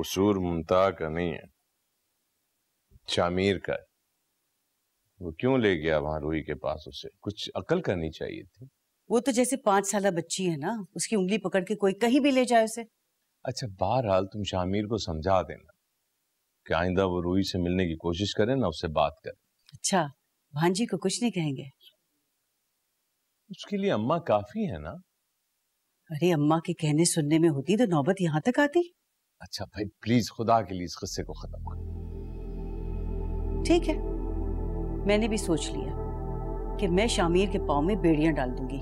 कसूर मुमता का नहीं है। शामिर का है। वो क्यों ले गया वहाँ रूही के पास उसे? कुछ अकल करनी चाहिए थी। वो तो जैसे पाँच साल बच्ची है ना उसकी उंगली पकड़ के कोई कहीं भी ले जाए उसे। अच्छा बहरहाल तुम शामिर को समझा देना। कि आइंदा वो रूही से मिलने की कोशिश करे ना उससे बात करे। अच्छा भांजी को कुछ नहीं कहेंगे? उसके लिए अम्मा काफ़ी है ना। अरे अम्मा के कहने सुनने में होती तो नौबत यहाँ तक आती। अच्छा भाई प्लीज़ खुदा के लिए इस किस्से को खत्म कर। ठीक है। मैंने भी सोच लिया कि मैं शामिर के पाँव में बेड़ियाँ डाल दूँगी।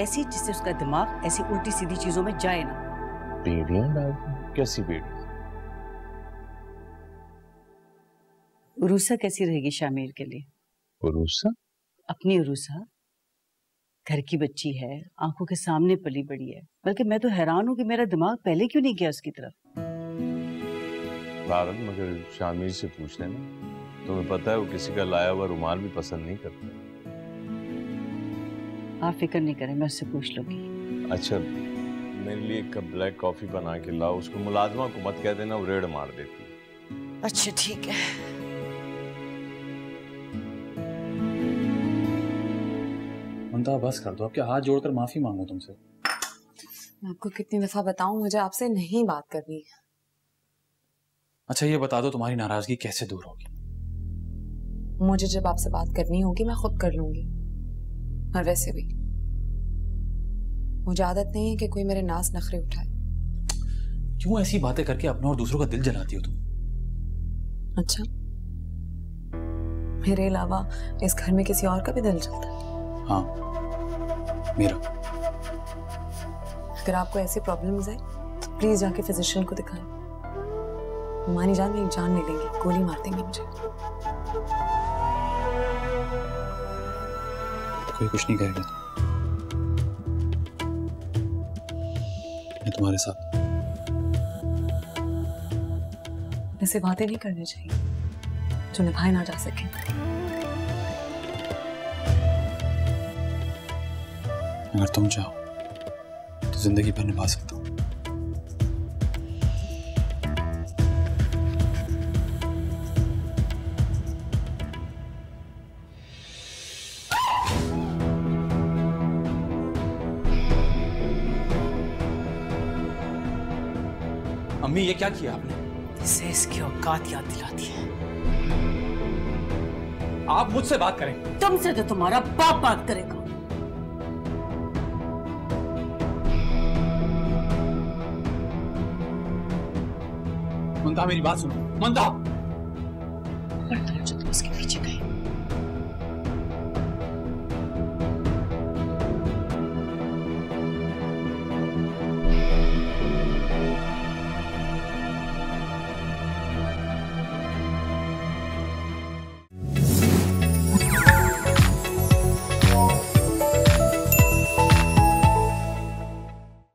ऐसी जिससे उसका दिमाग ऐसी उल्टी सीधी चीज़ों में जाए ना। बेड़ियाँ डाल कैसी बेड़ियाँ? उरूसा कैसी रहेगी शामिर के लिए? उरूसा अपनी उरूसा घर की बच्ची है आँखों के सामने पली बड़ी है। बल्कि मैं तो हैरान हूँ कि मेरा दिमाग पहले क्यों नहीं गया उसकी तरफ़? भारत मगर शामिर से पूछ लेना तुम्हें पता है वो किसी का लाया हुआ रुमाल भी पसंद नहीं करता आप फ़िक्र नहीं करें मैं उससे पूछ लूँगी। अच्छा मेरे लिए एक कप ब्लैक कॉफ़ी बना के लाओ उसको मुलाजमा को मत कह देना वो रेड मार देती अच्छा ठीक है। ममता बस कर दो। आपके हाथ जोड़कर माफ़ी मांगू तुमसे? मैं आपको कितनी दफ़ा बताऊँ मुझे आपसे नहीं बात करनी अच्छा ये बता दो तुम्हारी नाराज़गी कैसे दूर होगी? मुझे जब आपसे बात करनी होगी मैं खुद कर लूँगी। और वैसे भी मुझे आदत नहीं है कि कोई मेरे नास नखरे उठाए। क्यों ऐसी बातें करके अपना और दूसरों का दिल जलाती हो तुम? अच्छा मेरे अलावा इस घर में किसी और का भी दिल चलता है? हाँ। मेरा। अगर आपको ऐसी प्रॉब्लम्स है तो प्लीज़ जाके फिजिशियन को दिखाएँ मानी जान मेरी जान ले लेंगे गोली मार देंगे मुझे। कोई कुछ नहीं कहेगा। मैं तुम्हारे साथ। ऐसे बातें नहीं करनी चाहिए जो निभाए ना जा सके। अगर तुम चाहो तो ज़िंदगी भर निभा सकता हूँ। अम्मी ये क्या किया आपने? इससे इसकी औकात याद दिलाती है। आप मुझसे बात करें। तुमसे तो तुम्हारा बाप बात करेगा। मंदा मेरी बात सुनो। मंदा। पर उसके पीछे गए